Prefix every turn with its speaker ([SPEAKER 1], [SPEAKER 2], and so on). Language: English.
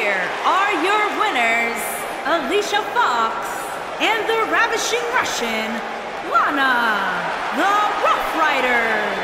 [SPEAKER 1] here are your winners, Alicia Fox and the Ravishing Russian, Lana, the Rough Riders.